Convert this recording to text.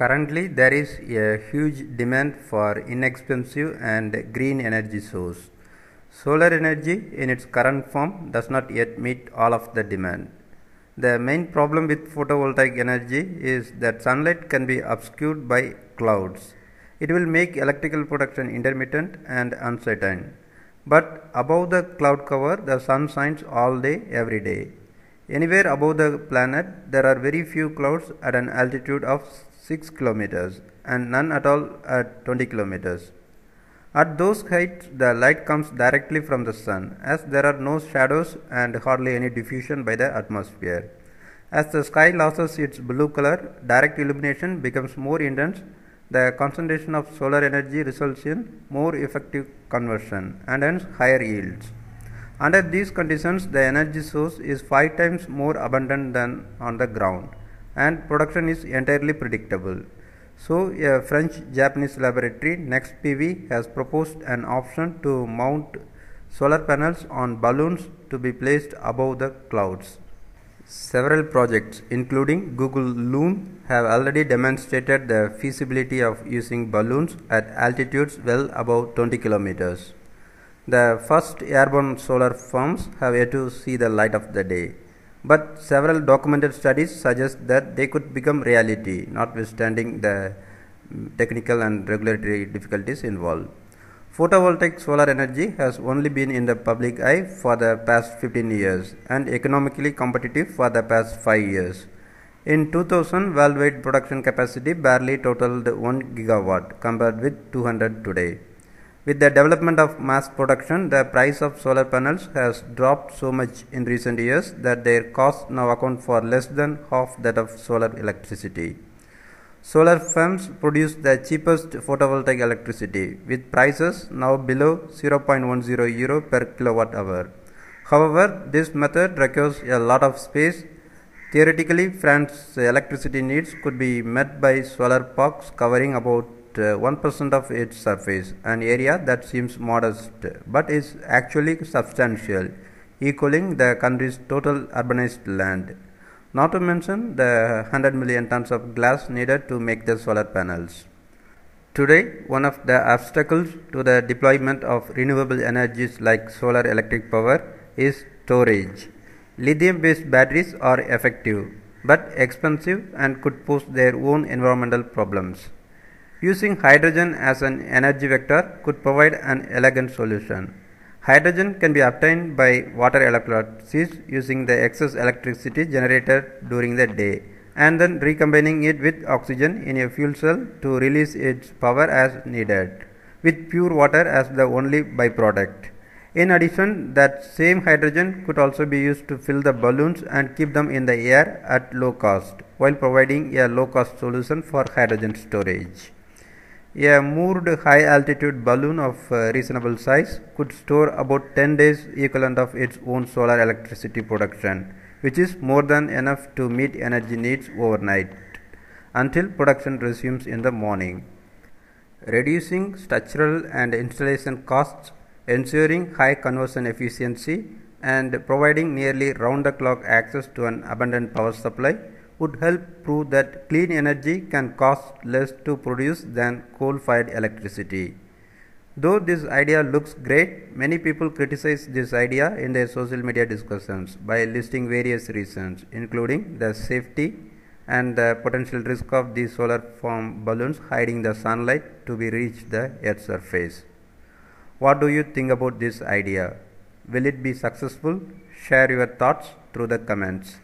Currently, there is a huge demand for inexpensive and green energy source. Solar energy in its current form does not yet meet all of the demand. The main problem with photovoltaic energy is that sunlight can be obscured by clouds. It will make electrical production intermittent and uncertain. But above the cloud cover, the sun shines all day, every day. Anywhere above the planet, there are very few clouds at an altitude of 6 kilometers and none at all at 20 kilometers. At those heights, the light comes directly from the sun, as there are no shadows and hardly any diffusion by the atmosphere. As the sky loses its blue color, direct illumination becomes more intense. The concentration of solar energy results in more effective conversion and hence higher yields. Under these conditions, the energy source is five times more abundant than on the ground and production is entirely predictable. So, a French Japanese laboratory NextPV has proposed an option to mount solar panels on balloons to be placed above the clouds. Several projects, including Google Loon, have already demonstrated the feasibility of using balloons at altitudes well above 20 kilometers. The first airborne solar farms have yet to see the light of the day, but several documented studies suggest that they could become reality, notwithstanding the mm, technical and regulatory difficulties involved. Photovoltaic solar energy has only been in the public eye for the past 15 years and economically competitive for the past 5 years. In 2000, worldwide production capacity barely totaled 1 gigawatt compared with 200 today. With the development of mass production, the price of solar panels has dropped so much in recent years that their costs now account for less than half that of solar electricity. Solar farms produce the cheapest photovoltaic electricity with prices now below 0.10 euro per kilowatt hour. However, this method requires a lot of space. Theoretically, France's electricity needs could be met by solar parks covering about 1% uh, of its surface, an area that seems modest but is actually substantial, equaling the country's total urbanized land not to mention the 100 million tons of glass needed to make the solar panels. Today, one of the obstacles to the deployment of renewable energies like solar electric power is storage. Lithium based batteries are effective but expensive and could pose their own environmental problems. Using hydrogen as an energy vector could provide an elegant solution. Hydrogen can be obtained by water electrolysis using the excess electricity generated during the day and then recombining it with oxygen in a fuel cell to release its power as needed with pure water as the only byproduct. In addition, that same hydrogen could also be used to fill the balloons and keep them in the air at low cost while providing a low cost solution for hydrogen storage. A moored high altitude balloon of uh, reasonable size could store about 10 days equivalent of its own solar electricity production, which is more than enough to meet energy needs overnight until production resumes in the morning. Reducing structural and installation costs, ensuring high conversion efficiency, and providing nearly round the clock access to an abundant power supply would help prove that clean energy can cost less to produce than coal fired electricity. Though this idea looks great, many people criticize this idea in their social media discussions by listing various reasons, including the safety and the potential risk of these solar farm balloons hiding the sunlight to be reached the earth's surface. What do you think about this idea? Will it be successful? Share your thoughts through the comments.